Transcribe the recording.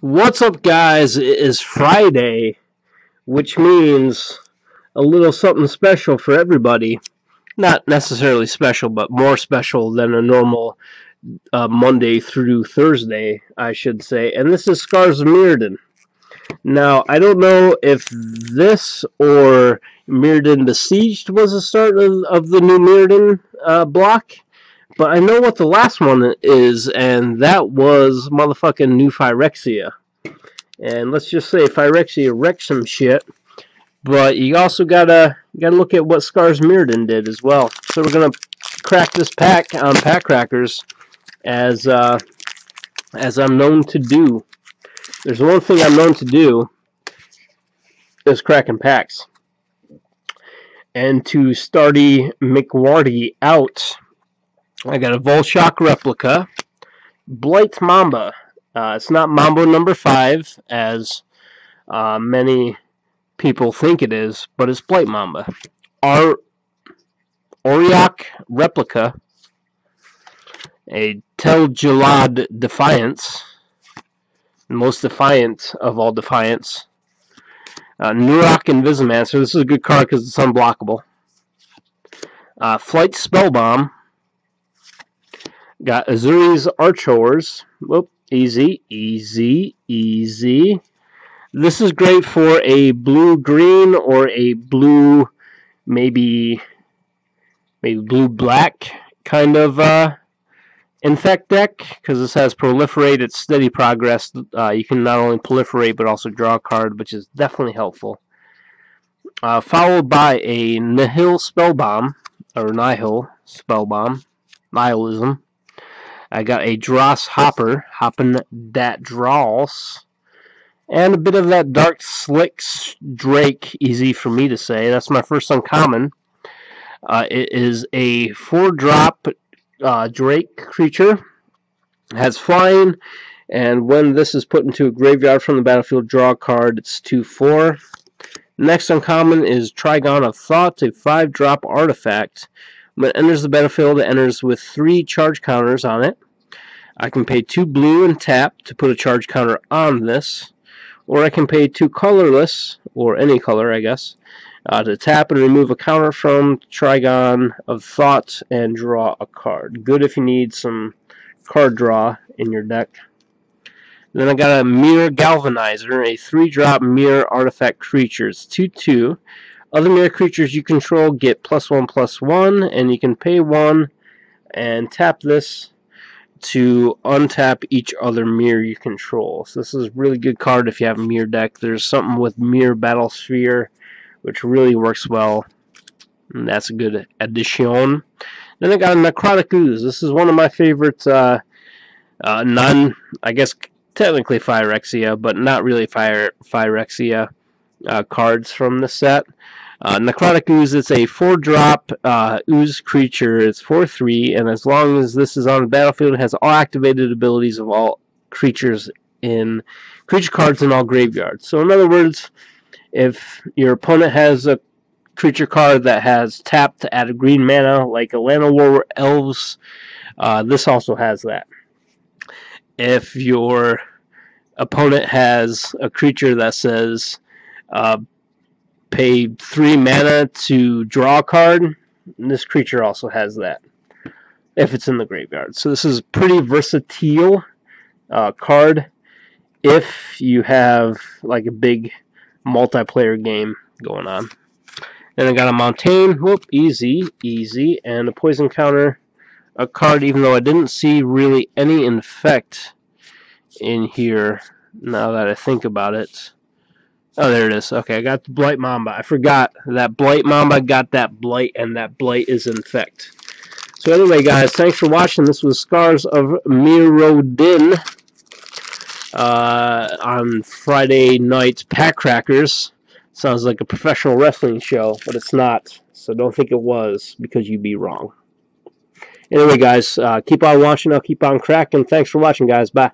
What's up, guys? It is Friday, which means a little something special for everybody. Not necessarily special, but more special than a normal uh, Monday through Thursday, I should say. And this is Scars of Mirrodin. Now, I don't know if this or Mirrodin Besieged was the start of, of the new Mirrodin uh, block. But I know what the last one is, and that was motherfucking New Phyrexia. And let's just say Phyrexia wrecked some shit. But you also gotta gotta look at what Scars Mirrodin did as well. So we're gonna crack this pack on Pack Crackers as uh, as I'm known to do. There's one thing I'm known to do is cracking packs. And to Starty McWarty out I got a Vulshok replica. Blight Mamba. Uh, it's not Mambo number 5, as uh, many people think it is, but it's Blight Mamba. Our Auriok replica. A Tel-Jilad Defiance. Most defiant of all Defiance. Uh, Neurok Invisimancer. This is a good card because it's unblockable. Uh, Flight Spellbomb. Got Azuri's Archors. Whoop, easy, easy, easy. This is great for a blue-green or a blue, maybe, maybe blue-black kind of uh, infect deck because this has proliferate. It's steady progress. Uh, you can not only proliferate but also draw a card, which is definitely helpful. Uh, followed by a Nihil Spellbomb or Nihil Spellbomb, Nihilism. I got a Dross Hopper, hopping that Dross. And a bit of that Dark Slicks Drake, easy for me to say. That's my first uncommon. Uh, it is a 4-drop uh, Drake creature. It has flying, and when this is put into a graveyard from the battlefield, draw a card. It's 2-4. Next uncommon is Trigon of Thought, a 5-drop artifact. When it enters the battlefield, it enters with three charge counters on it. I can pay two blue and tap to put a charge counter on this, or I can pay two colorless, or any color, I guess, uh, to tap and remove a counter from Trigon of Thought and draw a card. Good if you need some card draw in your deck. Then I got a Myr Galvanizer, a 3-drop Myr Artifact Creatures, 2-2. Other Myr creatures you control get plus one plus one, and you can pay one and tap this to untap each other Myr you control. So this is a really good card if you have a Myr deck. There's something with Myr Battlesphere, which really works well. And that's a good addition. Then I got a Necrotic Ooze. This is one of my favorite uh, uh, non, I guess technically Phyrexia, but not really Fire Phyrexia uh, cards from the set. Uh, Necrotic Ooze, it's a 4-drop uh, ooze creature. It's 4-3, and as long as this is on the battlefield, it has all activated abilities of all creatures in creature cards in all graveyards. So in other words, if your opponent has a creature card that has tapped to add a green mana, like Llanowar Elves, uh, this also has that. If your opponent has a creature that says uh, pay three mana to draw a card. And this creature also has that if it's in the graveyard. So this is a pretty versatile uh, card if you have like a big multiplayer game going on. Then I got a Montane, whoop, easy, easy, and a Poison Counter, a card even though I didn't see really any infect in here now that I think about it. Oh, there it is. Okay, I got the Blight Mamba. I forgot that Blight Mamba got that Blight, and that Blight is infect. So anyway, guys, thanks for watching. This was Scars of Mirrodin uh, on Friday night Pack Crackers. Sounds like a professional wrestling show, but it's not. So don't think it was, because you'd be wrong. Anyway, guys, uh, keep on watching. I'll keep on cracking. Thanks for watching, guys. Bye.